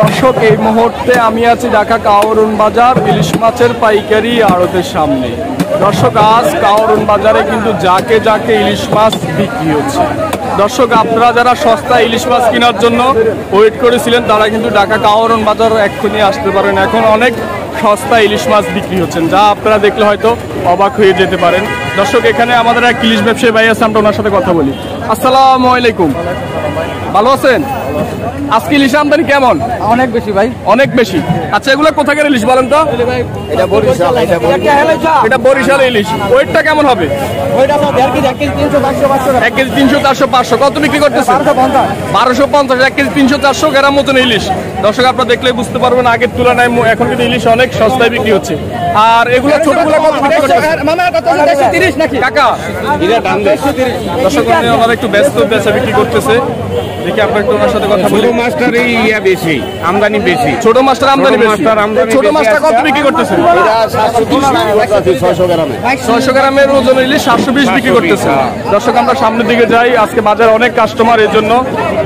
দর্শক, এই মুহূর্তে আমি আছি ঢাকা কাওরুন বাজার, ইলিশ মাছের পাইকারি আড়তের সামনে। দর্শক, আজ কাওরুন বাজারে কিন্তু যাকে যাকে ইলিশ মাছ বিক্রি হচ্ছে। দর্শক, আপনারা যারা সস্তা ইলিশ মাছ কেনার জন্য ওয়েট করেছিলেন, তারা কিন্তু ঢাকা কাওরুন বাজার এক্ষুনি আসতে পারেন। এখন অনেক সস্তা ইলিশ মাছ বিক্রি হচ্ছেন, যা আপনারা দেখলে হয়তো অবাক হয়ে যেতে পারেন। দর্শক, এখানে আমাদের এক ইলিশ ব্যবসায়ী ভাই আছে, আমরা ওনার সাথে কথা বলি। আসসালামু আলাইকুম। ভালো আছেন? আজকে ইলিশ আমদানি কেমন? অনেক বেশি ভাই। অনেক বেশি। আচ্ছা এগুলো কোথাকার ইলিশ বলেন তো? এটা বরিশাল এটা এটা বরিশাল ইলিশ। ওয়েটটা কেমন হবে? ওইটা তো দেড় কেজি এক কেজি তিনশো চারশো পাঁচশো কত বিক্রি করতেছে বারোশো পঞ্চাশ। এক কেজি তিনশো চারশো গ্রাম মতন ইলিশ। দর্শক আপনারা দেখলে বুঝতে পারবেন আগের তুলনায় এখন কিন্তু ইলিশ অনেক সস্তায় বিক্রি হচ্ছে। আর এগুলো ছোটগুলো কত বিক্রি করতেছে তিরিশ নাকি? কাকা দর্শক একটু ব্যস্ত বেচা বিক্রি করতেছে দেখি আপনার একটু ওনার সাথে কথা বলি। ছোট মাছটারই ইয়া বেশি আমদানি বেশি। ছোট মাছটার আমদানি বেশি। ছোট মাছটা কত বিক্রি করতেছে ছয়শো গ্রামের ওজন ইলিশ সাতশো বিশ বিক্রি করতেছে দর্শক আমরা সামনের দিকে যাই। আজকে বাজারে অনেক কাস্টমার এর জন্য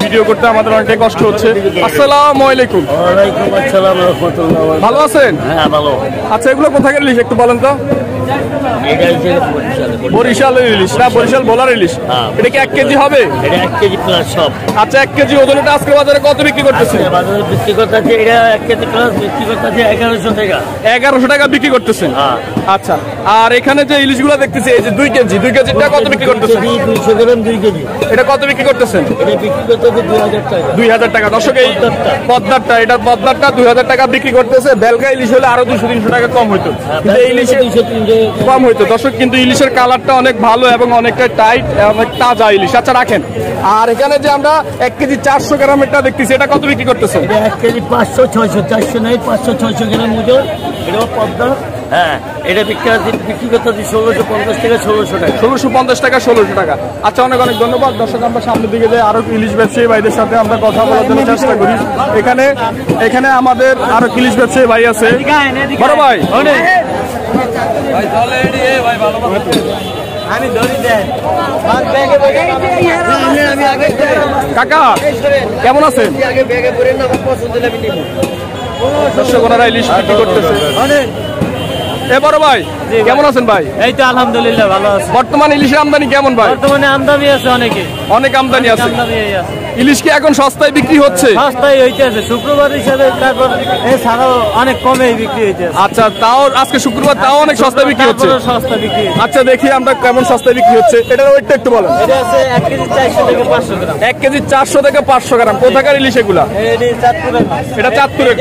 ভিডিও করতে আমাদের অনেকটাই কষ্ট হচ্ছে। আসসালামু আলাইকুম। ওয়ালাইকুম আসসালাম রহমতুল্লাহ। ভালো আছেন? হ্যাঁ ভালো। আচ্ছা এগুলো কোথায় ইলিশ একটু বলেন তো। এটা হচ্ছে বরিশালে। বরিশালের ইলিশ না বরিশাল বোলার ইলিশ। হ্যাঁ। এটা কি এক কেজি হবে? এটা এক কেজি প্লাস সব। আচ্ছা এক কেজি ওজন আজকে বাজারে কত বিক্রি করতেছে? বাজারে বিক্রি করতে এটা এক কেজি প্লাস বিক্রি করতে এগারোশো টাকা। এগারোশো টাকা বিক্রি করতেছেন হ্যাঁ। আচ্ছা আর এখানে যে ইলিশগুলো দেখতেছি এই যে দুই কেজি দুই কেজিটা কত বিক্রি করতেছেন দুইশো গ্রাম দুই কেজি। এটা কত বিক্রি করতেছেন এটা বিক্রি করতে দুই হাজার টাকা। দুই হাজার টাকা। দর্শক এই পদ্মারটা। এটা পদ্মারটা দুই হাজার টাকা বিক্রি করতেছে। বেলগা ইলিশ হলে আরও দুশো তিনশো টাকা কম হইতো। কিন্তু ইলিশে তিনশো কম হইতো। দর্শক, কিন্তু ইলিশের কালারটা অনেক ভালো এবং অনেকটা টাইট অনেক তাজা ইলিশ। আচ্ছা রাখেন। আর এখানে যে আমরা এক কেজি চারশো গ্রামেরটা দেখতেছি, এটা কত বিক্রি করতেছে এক কেজি পাঁচশো, ছয়শো, চারশো নয় পাঁচশো, ছয়শো গ্রাম ওজন। পদ্মা। হ্যাঁ এটা বিক্রি করতে ষোলোশো পঞ্চাশ থেকে ষোলোশো টাকা। ষোলোশো পঞ্চাশ টাকা ষোলোশো টাকা। আচ্ছা অনেক অনেক ধন্যবাদ। দর্শক আমরা সামনের দিকে যাই আরও ইলিশ ব্যবসায়ী ভাইদের সাথে আমরা কথা বলার জন্য চেষ্টা করি। এখানে এখানে আমাদের আরও ইলিশ ব্যবসায়ী ভাই আছে। বড় ভাই। কাকা কেমন আছেন? দর্শক ওনারা ইলিশ বিক্রি করতেছে। এ বড় ভাই কেমন আছেন ভাই? এই তো আলহামদুলিল্লাহ ভালো আছে। বর্তমান ইলিশের আমদানি কেমন ভাই? বর্তমানে আমদানি আছে অনেকে। অনেক আমদানি আছে। ইলিশ কি এখন সস্তায় বিক্রি হচ্ছে? সস্তায় হইতেছে। শুক্রবার হিসাবে তারপর এছাড়াও অনেক কমে বিক্রি হইতেছে। আচ্ছা তাও আজকে শুক্রবার তাও অনেক সস্তায় বিক্রি হচ্ছে? তারপরেও সস্তা বিক্রি আচ্ছা দেখি আমরা কেমন সস্তায় বিক্রি হচ্ছে। এটার ওয়েটটা একটু বলেন। এটা আছে এক কেজি চারশো থেকে পাঁচশো গ্রাম। এক কেজি চারশো থেকে পাঁচশো গ্রাম। কোথাকার ইলিশ এগুলা? এটি চাঁদপুরের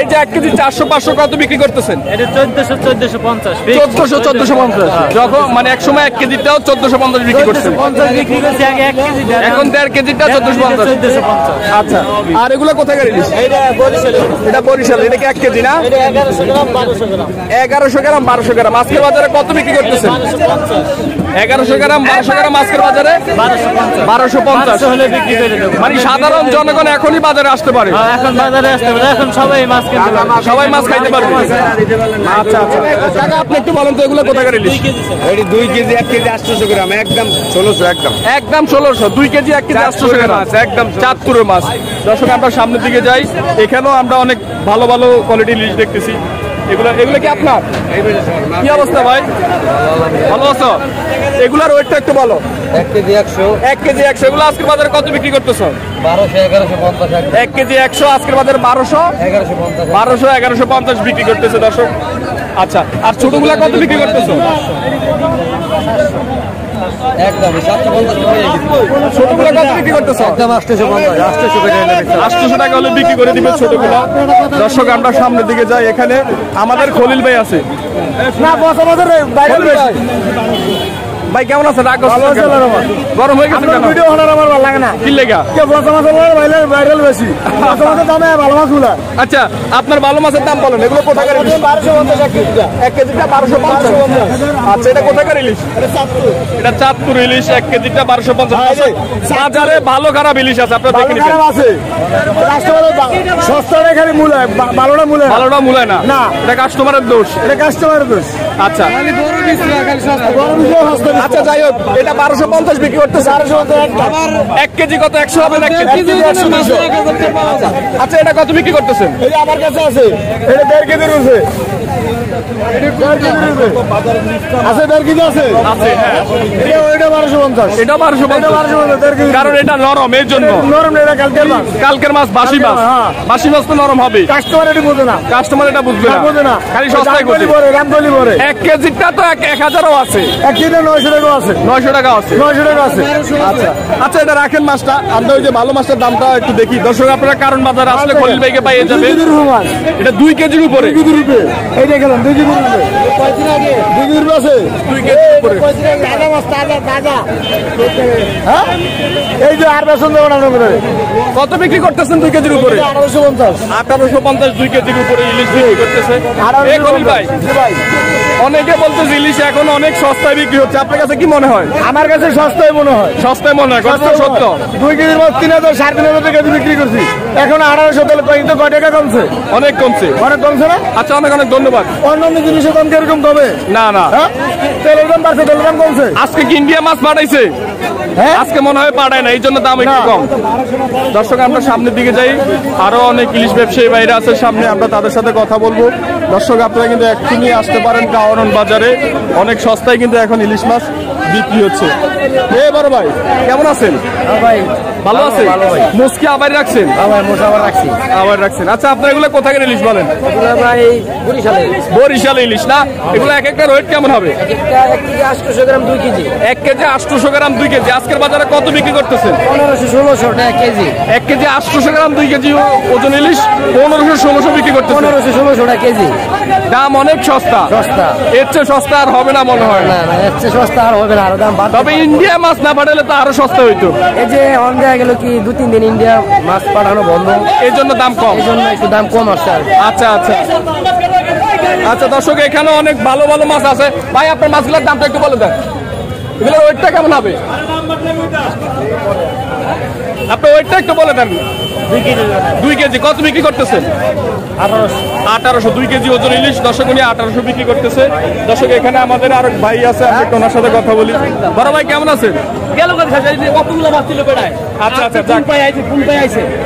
এই যে এক কেজি চারশো পাঁচশো কত বিক্রি করতেছেন? এটা চোদ্দশো চোদ্দশো পঞ্চাশ। চোদ্দশো চোদ্দশো পঞ্চাশ। যখন মানে এক সময় এক কেজিটাও চোদ্দশো পঞ্চাশ বিক্রি করছেন পঞ্চাশ বিক্রি করছে আগে এক কেজি এখন দেড় কেজিটা আচ্ছা আর এগুলো ইলিশ এটা বরিশাল এটা কি এক কেজি না? এগারোশো গ্রাম বারোশো গ্রাম। আজকের বাজারে কত বিক্রি পঞ্চাশ। এগারোশো গ্রাম বারোশো গ্রাম আজকের বাজারে? বারোশো পঞ্চাশ। হলে বিক্রি করে মানে সাধারণ জনগণ এখনই বাজারে আসতে পারে। হ্যাঁ, এখন বাজারে আসতে পারে। এখন সবাই মাছ কিনতে পারে সবাই মাছ খাইতে পারবে। আচ্ছা আচ্ছা। কাকা আপনি একটু বলেন তো এগুলো কোথাকার ইলিশ এটি দুই কেজি এক কেজি আটশোশো গ্রাম। একদম ষোলোশো একদম। একদম ষোলোশো দুই কেজি এক কেজি আটশো গ্রাম। মাছ, একদম চাঁদপুরের মাছ। দর্শক আমরা সামনের দিকে যাই। এখানেও আমরা অনেক ভালো ভালো কোয়ালিটির ইলিশ দেখতেছি। এগুলো এগুলো কি আপনার? কি অবস্থা ভাই? ভালো আছো? এগুলার ওয়েটটা একটু বলো। এক কেজি একশো। এক কেজি একশো। এগুলো আজকের বাজারে কত বিক্রি করতেছো? বারোশো এগারোশো পঞ্চাশ এক কেজি একশো আজকের বাজারে বারোশো? এগারোশো পঞ্চাশ। বারোশো এগারোশো পঞ্চাশ বিক্রি করতেছে দর্শক। আচ্ছা আর ছোটগুলা কত বিক্রি করতেছো? একদম ছোটগুলা কত বিক্রি করতেছ? একদম পঞ্চাশ আটশোশো টাকা হলে বিক্রি করে দিবে ছোটগুলো। দর্শক আমরা সামনের দিকে যাই। এখানে আমাদের খলিল ভাই আছে। না ভাই। কেমন আছে রাগ। গরম হয়ে গেছে কেন? ভিডিও হওয়ার আমার ভালো লাগে না। কি লেগা? কে বস আমাদের বাইরে ভাইরাল বেশি। বস আমাদের দামে ভালো মাছগুলা। আচ্ছা আপনার ভালো মাছের দাম বলেন এগুলো কোথাকার ইলিশ? বারোশো পঞ্চাশ এক কেজিটা এক কেজিটা বারোশো পঞ্চাশ। আচ্ছা এটা কোথাকার ইলিশ? এটা চাঁদপুর। ইলিশ এক কেজিটা বারোশো পঞ্চাশ। বাজারে ভালো খারাপ ইলিশ আছে আপনার দেখে নিবেন। আছে। সস্তাটা খালি মূল ভালোটা মূল ভালোটা মূলায় না? না। এটা কাস্টমারের দোষ। এটা কাস্টমারের দোষ। আচ্ছা। আচ্ছা যাই হোক এটা বারোশো পঞ্চাশ বিক্রি করতেছে এক কেজি কত? একশো হবে এক কেজি আচ্ছা এটা কত বিক্রি করতেছেন? আমার কাছে আছে এটা দেড় কেজির রয়েছে আছে দেড় কেজি আছে? আছে হ্যাঁ। এটা বারোশো পঞ্চাশ। এটা বারোশো কারণ এটা নরম জন্য। নরম এটা কালকের মাছ। কালকের মাছ বাসি মাছ। হ্যাঁ। বাসি মাছ তো নরম হবে। কাস্টমার এটি বোঝে না। কাস্টমার এটা বুঝবে না। বোঝে না। খালি সস্তায় পরে রামদলি এক কেজিটা তো এক হাজারও আছে। এক কেজি নয়শো টাকা আছে। নয়শো টাকা আছে। নয়শো টাকা আছে। আচ্ছা। আচ্ছা এটা রাখেন মাছটা। আমরা ওই যে ভালো মাছটার দামটা একটু দেখি। দর্শক আপনারা কারণ বাজার আসলে খলিল ভাইকে পাইয়ে যাবে এটা দুই কেজির উপরে। এই দেখলাম দুই কেজির রূপে দুই কেজির আছে। দুই কেজির উপরে। তাজা মাছ তাজা তাজা হ্যাঁ? এই যে আর বেসন দেবো না কত বিক্রি করতেছেন দুই কেজির উপরে? আঠারোশো পঞ্চাশ। আঠারোশো পঞ্চাশ দুই কেজির উপরে ইলিশ বিক্রি করতেছে। ভাই। অনেকে বলতেছে ইলিশ এখন অনেক সস্তায় বিক্রি হচ্ছে। আপনার কাছে কি মনে হয়? আমার কাছে সস্তায় মনে হয়। সস্তায় মনে হয় কত সত্য? দুই কেজির মাছ তিন হাজার সাড়ে তিন হাজার টাকা দিয়ে বিক্রি করছি। এখন আঠারোশো তাহলে কিন্তু কয় টাকা কমছে? অনেক কমছে। অনেক কমছে না? আচ্ছা অনেক অনেক ধন্যবাদ। অন্যান্য জিনিসের দাম কীরকম কমে না না। হ্যাঁ? তেলের দাম বাড়ছে তেলের দাম কমছে। আজকে কি ইন্ডিয়া মাছ পাঠাইছে? আজকে মনে হয় পাঠায় না এই জন্য দাম একটু কম। দর্শক আমরা সামনের দিকে যাই। আরও অনেক ইলিশ ব্যবসায়ী বাইরে আছে সামনে আমরা তাদের সাথে কথা বলব। দর্শক আপনারা কিন্তু এক্ষুনি আসতে পারেন কাওয়ারন বাজারে। অনেক সস্তায় কিন্তু এখন ইলিশ মাছ। বিক্রি হচ্ছে। এ বড় ভাই কেমন আছেন? ভাই ভালো আছে মুসকি আবার রাখছেন? মশা আবার রাখছি। আবার রাখছেন। আচ্ছা আপনার এগুলো কোথায় ইলিশ বলেন? বরিশাল। ইলিশ না? এগুলো এক একটা রেট কেমন হবে? এক কেজি আটশোশো গ্রাম দুই কেজি। এক কেজি আটশোশো গ্রাম দুই কেজি। আজকের বাজারে কত বিক্রি করতেছেন? পনেরোশো ষোলোশো টাকা কেজি। এক কেজি আটশোশো গ্রাম দুই কেজি ওজন ইলিশ পনেরোশো ষোলোশো বিক্রি করতেছে পনেরোশো ষোলোশো টাকা কেজি। দাম অনেক সস্তা। সস্তা। এর চেয়ে সস্তা আর হবে না মনে হয়। না না এর চেয়ে সস্তা আর হবে না আরও দাম তবে ইন্ডিয়া মাছ না পাঠালে তো আরও সস্তা হইতো। এই যে অন দেওয়া গেল কি দু তিন দিন ইন্ডিয়া মাছ পাঠানো বন্ধ। এই জন্য দাম কম? এই জন্য একটু দাম কম আসছে আর আচ্ছা আচ্ছা। আচ্ছা দর্শক এখানে অনেক ভালো ভালো মাছ আছে। ভাই আপনার মাছগুলোর দামটা একটু বলে দেন। এগুলোর ওয়েটটা কেমন হবে? আপনি ওয়েটটা একটু বলে দেন। দুই কেজি। কত বিক্রি করতেছেন আঠারোশো। দুই কেজি ওজন ইলিশ। দর্শক উনি আঠারোশো বিক্রি করতেছে। দর্শক এখানে আমাদের আর ভাই আছে আমি একটু ওনার সাথে কথা বলি। বড় ভাই কেমন আছেন? আচ্ছা আচ্ছা যাক।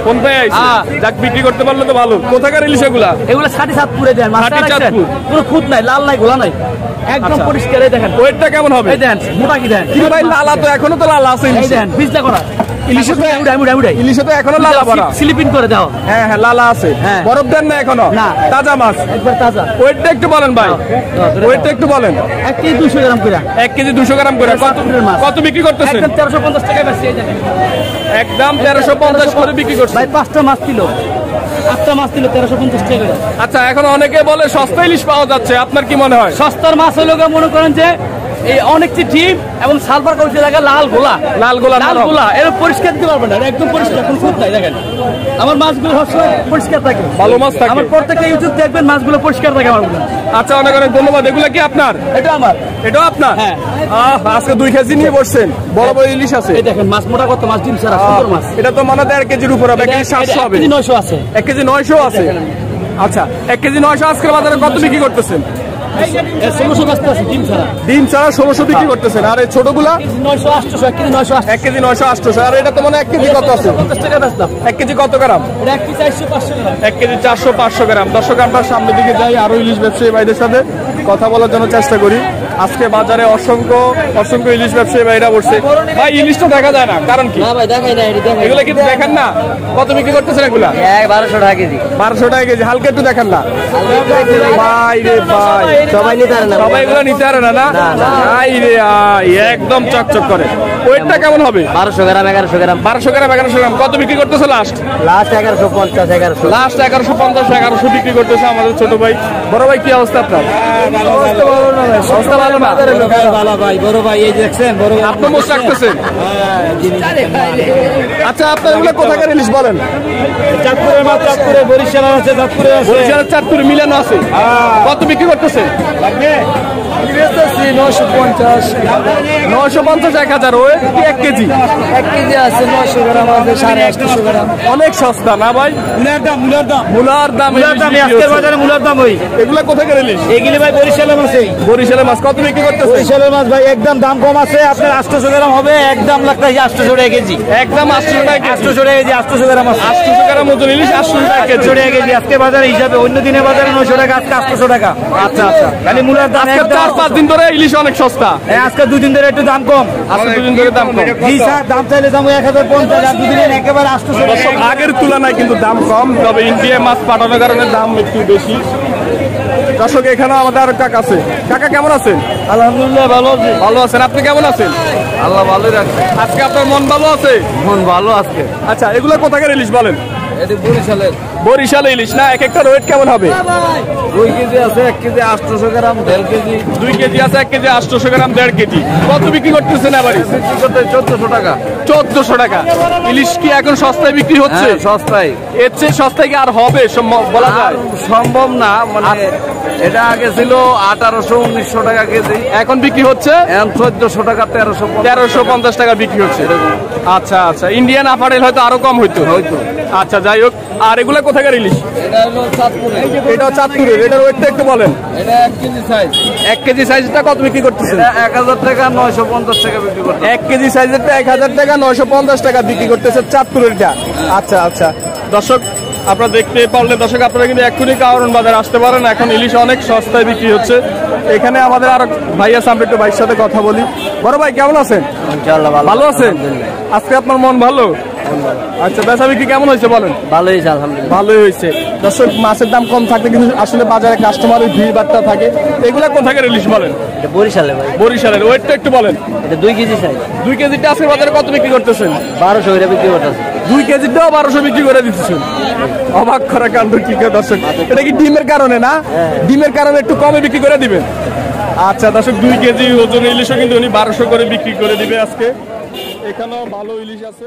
কোন আইছে? হ্যাঁ। যাক বিক্রি করতে পারলে তো ভালো। কোথাকার ইলিশ এগুলা? এগুলো ষাটি দেন। কোনো নাই লাল নাই গোলা নাই। একদম আচ্ছা। পরিষ্কার দেখেন। ওয়েটটা কেমন হবে? দেন মোটা কি ভাই লালা তো এখনও তো লালা আছে এই দেন বিজলা করা। ইলিশে তো উড়াই উড়াই উড়াই ইলিশে তো এখনও লালা ভরা। স্লিপিং করে দাও। হ্যাঁ হ্যাঁ লালা আছে। হ্যাঁ। বরফ দেন না এখনও? না। তাজা মাছ। একবার তাজা। ওয়েটটা একটু বলেন ভাই। ওয়েটটা একটু বলেন। এক কেজি দুশো গ্রাম করে। এক কেজি দুশো গ্রাম করে। কত কত বিক্রি করতেছেন? একদম এই করে বিক্রি করছেন। ভাই পাঁচটা মাছ ছিল। আটটা মাছ ছিল তেরোশো পঞ্চাশ টাকা আচ্ছা এখন অনেকে বলে সস্তা ইলিশ পাওয়া যাচ্ছে। আপনার কি মনে হয়? সস্তার মাছ হলো মনে করেন যে এই ডিম এবং সালফার কলসি লাল গোলা। লাল গোলা লাল গোলা এর পরিষ্কার দিতে পারবেন না একদম পরিষ্কার কোনো খুঁত নাই দেখেন। আমার মাছগুলো সবসময় পরিষ্কার থাকে। ভালো মাছ থাকে। আমার প্রত্যেকটা ইউটিউব দেখবেন মাছগুলো পরিষ্কার থাকে আমার আচ্ছা অনেক অনেক ধন্যবাদ। এগুলা কি আপনার? এটা আমার। এটাও আপনার? হ্যাঁ। আজকে দুই কেজি নিয়ে বসছেন। বড় বড় ইলিশ আছে। এই দেখেন মাছ মোটা কত মাছ ডিম সুন্দর মাছ। এটা তো মানে দেড় কেজির উপর হবে এক কেজি সাতশো হবে। নয়শো আছে। এক কেজি নয়শো আছে? আচ্ছা এক কেজি নয়শো আজকের বাজারে কত বিক্রি করতেছেন? ডিম ছাড়া। ষোলোশো বিক্রি করতেছেন। আর এই ছোটগুলা? এক কেজি নয়শো আর এটা তো মানে এক কেজি কত আছে? এক কেজি কত গ্রাম? এক কেজি চারশো পাঁচশো গ্রাম। এক কেজি চারশো পাঁচশো গ্রাম। দর্শক আমরা সামনের দিকে যাই আরও ইলিশ ব্যবসায়ী ভাইদের সাথে। কথা বলার জন্য চেষ্টা করি। আজকে বাজারে অসংখ্য অসংখ্য ইলিশ ব্যবসায়ী ভাইরা বসছে। ভাই ইলিশ তো দেখা যায় না কারণ কি? না ভাই দেখাই না এগুলো কিন্তু দেখেন না? কত বিক্রি করতেছেন এগুলা? বারোশো টাকা কেজি। বারোশো টাকা কেজি হালকা একটু দেখেন না। ভাই রে ভাই সবাই নিতে পারে না সবাই এগুলো নিতে পারে না না? আই রে আই একদম চকচক করে। ওয়েটটা কেমন হবে? বারোশো গ্রাম এগারোশো গ্রাম। বারোশো গ্রাম এগারোশো গ্রাম। কত বিক্রি করতেছে লাস্ট লাস্ট এগারোশো পঞ্চাশ এগারোশো। লাস্ট এগারোশো পঞ্চাশ এগারোশো বিক্রি করতেছে আমাদের ছোট ভাই। বড় ভাই কি অবস্থা আপনার? অবস্থা ভালো না ভালো ভাই বড় ভাই এই দেখছেন বড় আপনি মোট রাখতেছেন আচ্ছা আপনার এগুলো কোথাকার ইলিশ বলেন? চাঁদপুরের মাছ চাঁদপুরে বরিশাল আছে চাঁদপুরে আছে। বরিশালের চাঁদপুর মিলানো আছে? কত বিক্রি নশো পঞ্চাশ। এক হাজার। কি এক কেজি? এক কেজি আছে নশো গ্রাম আছে সাড়ে আটশো গ্রাম। অনেক সস্তা না ভাই? মুলার দাম মুলার দাম। মূলার দাম মুলার দাম আজকের বাজারে মুলার দাম ওই। এগুলো কোথায় এগুলি ভাই বরিশালের মাছ এই। বরিশালের মাছ কত বিক্রি করতেছে? বরিশালের মাছ ভাই একদম দাম কম আছে আপনার আটশোশো গ্রাম হবে একদম লাগতেছে আটশোশো টাকা কেজি। একদম আটশো টাকা আটশোশো টাকা কেজি আটশোশো গ্রাম আছে। আটশো গ্রাম ইলিশ আটশো টাকা কেজি। আটশো টাকা কেজি আজকে বাজারে হিসাবে অন্য দিনের বাজারে নশো টাকা আজকে আটশোশো টাকা। আচ্ছা আচ্ছা। খালি মুলার দাম আজকে চার পাঁচ দিন ধরে ইলিশ অনেক সস্তা। হ্যাঁ, আজকে দুদিন ধরে একটু দাম কম। আজকে দুদিন ধরে দাম কম। জি স্যার দাম চাইলে দাম এক হাজার পঞ্চাশ আর দুদিন একেবারে আটশোশো দর্শক আগের তুলনায় কিন্তু দাম কম তবে ইন্ডিয়া মাছ পাঠানোর কারণে দাম একটু বেশি। দর্শক এখানে আমাদের আর কাকা আছে। কাকা কেমন আছেন? আলহামদুলিল্লাহ ভালো আছে। ভালো আছেন? আপনি কেমন আছেন? আল্লাহ ভালোই রাখছে। আজকে আপনার মন ভালো আছে? মন ভালো আজকে। আচ্ছা এগুলো কোথাকার ইলিশ বলেন? এটি বরিশালের। বরিশালে ইলিশ না? এক একটা ওয়েট কেমন হবে? দুই কেজি আছে এক কেজি আটশোশো গ্রাম দেড় কেজি। দুই কেজি আছে এক কেজি আটশোশো গ্রাম দেড় কেজি। কত বিক্রি করতেছেন এবারে বিক্রি করতে চোদ্দশো টাকা। চোদ্দশো টাকা। ইলিশ কি এখন সস্তায় বিক্রি হচ্ছে? হ্যাঁ সস্তায়। এর চেয়ে সস্তায় কি আর হবে? সম্ভব বলা যায়। সম্ভব না মানে এটা আগে ছিল আঠারোশো উনিশশো টাকা কেজি। এখন বিক্রি হচ্ছে? এখন চোদ্দশো টাকা তেরোশো তেরোশো পঞ্চাশ টাকা বিক্রি হচ্ছে। আচ্ছা আচ্ছা। ইন্ডিয়ান আপারেল হয়তো আরও কম হইতো। হয়তো। আচ্ছা যাই হোক। আর এগুলা কোথাকার ইলিশ? এটা হলো চাঁদপুরের। এটার ওয়েটটা একটু বলেন। এটা এক কেজি সাইজ এক কেজি সাইজটা কত বিক্রি করতেছেন? এক হাজার টাকা নয়শো পঞ্চাশ টাকা বিক্রি করতে এক কেজি সাইজেরটা এক হাজার টাকা নয়শো পঞ্চাশ টাকা বিক্রি করতেছে চাঁদপুরেরটা। আচ্ছা আচ্ছা। দর্শক আপনারা দেখতে পারলেন দর্শক আপনারা কিন্তু এক্ষুনি কারণ বাজারে আসতে পারেন। এখন ইলিশ অনেক সস্তায় বিক্রি হচ্ছে। এখানে আমাদের আরও ভাই আছে আমরা একটু ভাইয়ের সাথে কথা বলি। বড় ভাই কেমন আছেন? ভালো। আছেন? আজকে আপনার মন ভালো? আচ্ছা বেচা বিক্রি কেমন হয়েছে বলেন? ভালোই আছে আলহামদুলিল্লাহ। ভালোই হয়েছে। দর্শক মাছের দাম কম থাকলে কিন্তু আসলে বাজারে কাস্টমারের ভিড় বাড়তে থাকে। এগুলা কোথাকার ইলিশ বলেন? এটা বরিশালে ভাই। বরিশালের। ওয়েটটা একটু বলেন। এটা দুই কেজি সাইজ দুই কেজিটা আজকে বাজারে কত বিক্রি করতেছেন? বারোশো করে বিক্রি করতেছে। দুই কেজিটাও বারোশো বিক্রি করে দিচ্ছেন অবাক করা কাণ্ড, কি দর্শক? এটা কি ডিমের কারণে না? ডিমের কারণে একটু কমে বিক্রি করে দিবেন। আচ্ছা দর্শক, দুই কেজি ওজন ইলিশও কিন্তু উনি বারোশো করে বিক্রি করে দিবে আজকে। এখানেও ভালো ইলিশ আছে।